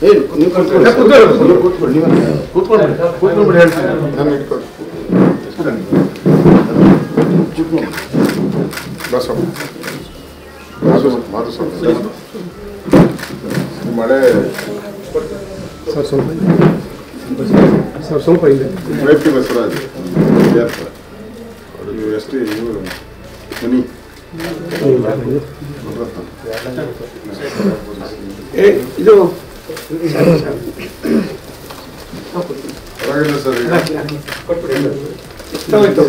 ನೀವು ಕೂತ್ಕೊಳ್ಳಿ. ನೀವು ಕೂತ್ಕೊಳ್ಳಿ. ನೀವೇ ಕೂತ್ಕೊಂಡು ಕೂತ್ಕೊಂಡ್ಬಿಟ್ಟು ಹೇಳ್ತೀನಿ. ನಾನು ಇಟ್ಕೊಳ್ಳಿ ಬಸವ. ಮಾಧು ಮಾಧುಸ್ವಾಮಿ ಮಳೆ ಸರ್ ಸ್ವಲ್ಪ ಸರ್ ಸ್ವಲ್ಪ ಇದೆ. ವೈಫಿ ಬಸವರಾಜ್ ವಿದ್ಯಾರ್ಥ. ಇವು ಎಸ್ ಟಿ ಇವರು ಮನಿ. ಏ ಇದು ಪರವಾಗಿಲ್ಲ ಸರ್ ಈಗ ತಗೋಯ್ತು.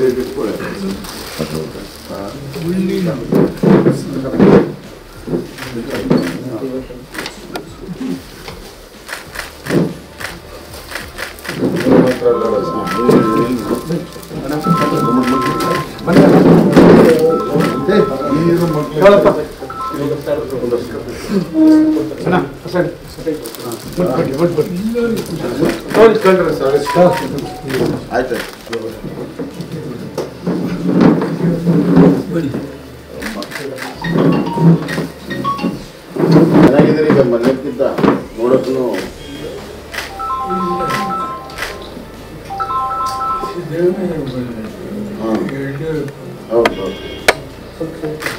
ಚೆನ್ನಾಗಿದ್ದೀರಿ ಈಗ ಮೊನ್ನೆಕ್ಕಿಂತ ನೋಡಕ್ಕೂ ಹೌದು ಹೌದು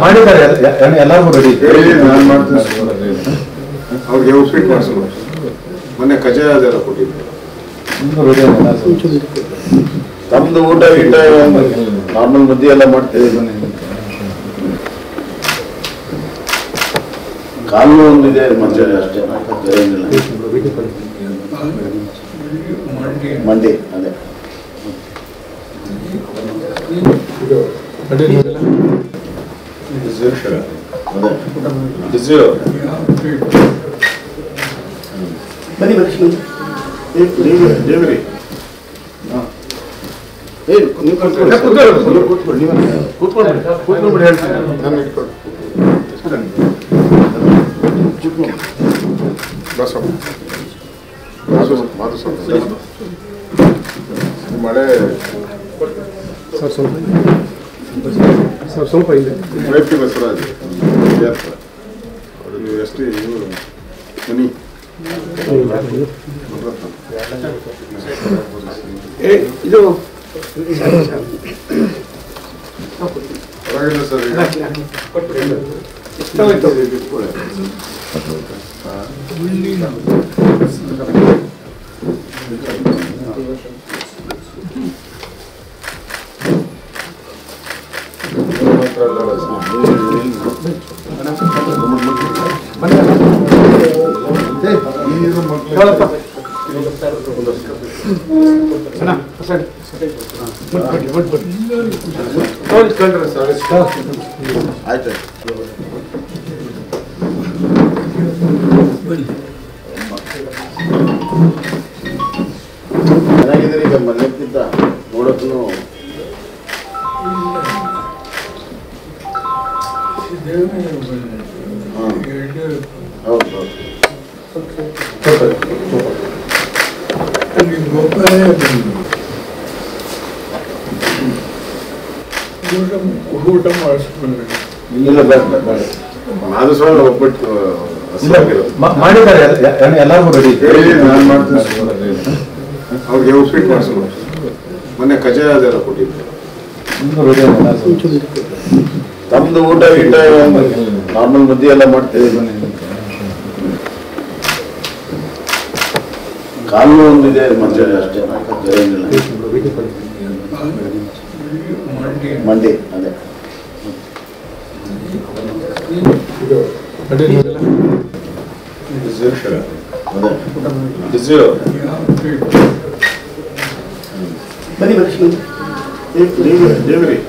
ಮಾಡಿದ್ದಾರೆ ಎಲ್ಲರಿಗೂ ರೆಡಿ ನಾನು ಮಾಡ್ತೀನಿ ಅವ್ರಿಗೆ ಉಪ್ಪಿಟ್ಟು ಮಾಡಿಸೋಣ ಮೊನ್ನೆ ಕಜಾಯ ಕೊಟ್ಟಿದ್ದೆ ತಮ್ದು ಊಟ ಗೀಟ ನಾರ್ಮಲ್ ಮದ್ದಿ ಎಲ್ಲ ಮಾಡ್ತೀವಿ ಕಾಲು ಒಂದಿದೆ ಮಂಚೂರಿ ಅಷ್ಟೇ. ಮಂಡಿ ಅದೇ. ಬನ್ನಿ ಬನ್ನಿ ದೇವರಿ. ಏ ನೀವು ಕರ್ಕೊಳ್ಳಿ ಕೂತ್ಕೊಳ್ಳಿ. ನೀವು. ಕೂತ್ಕೊಂಡು ಕೂತ್ಕೊಂಡು ಬಿಡಿ ಹೇಳ್ತೀನಿ ನಾನು ಬಸವ ಮಾಧು ಮಾಧುಸ್ವಾಮಿ ಮಳೆ ಸರ್ ಸ್ವಲ್ಪ ಸರ್ ಸ್ವಲ್ಪ ಇದೆ ವೈಫಿ ಬಸವರಾಜ್ ವಿದ್ಯಾರ್ಥ ಇವು ಎಸ್ ಟಿ ಇವರು ಮನಿ ಇದು ಪರವಾಗಿಲ್ಲ ಸರ್ ಈಗ ತಗೋಯ್ತು. ಆಯ್ತು ಚೆನ್ನಾಗಿದ್ದೀರಿ ಈಗ ಮೊನ್ನೆಕ್ಕಿಂತ ನೋಡಕ್ಕೂ ಊಟ ಮಾಡಿಸ್ಕೊಂಡ್ರೆ ಇಲ್ಲ ಬೇಡ ಬೇಡ ಮಾಧುಸ್ವಾಮಿ ಒಬ್ಬಟ್ಟು ಮಾಡಿದ್ದಾರೆ ಎಲ್ಲರಿಗೂ ರೆಡಿ ನಾನು ಮಾಡ್ತೀನಿ ಅವ್ರಿಗೆ ಔಟ್ಫಿಟ್ ಮಾಡಿಸೋಣ. ಮೊನ್ನೆ ಕಜಾಯ ಅದೆಲ್ಲ ಕೊಟ್ಟಿದ್ದೆ ತಮ್ದು ಊಟ ಗೀಟ ನಾರ್ಮಲ್ ಮುದ್ದೆ ಎಲ್ಲ ಮಾಡ್ತೇವೆ. ಕಾಲು ಒಂದಿದೆ ಮಂಚೂರಿ ಅಷ್ಟೇ. ಮಂಡಿ ಅದೇ. I didn't realize. The zero. Sure. The zero. Yeah. Very much. Delivery. Delivery.